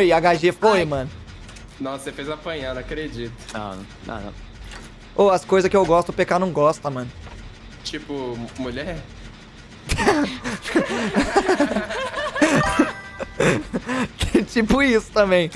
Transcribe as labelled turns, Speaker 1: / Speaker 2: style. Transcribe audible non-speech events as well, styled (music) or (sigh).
Speaker 1: (laughs) foi HG foi,
Speaker 2: Ai.
Speaker 1: mano.
Speaker 3: Nossa, você fez apanhar, não acredito.
Speaker 1: Não, não, não. Ô, as coisas que eu gosto, o PK não gosta, mano.
Speaker 3: Tipo, mulher? (laughs)
Speaker 1: tipo isso também.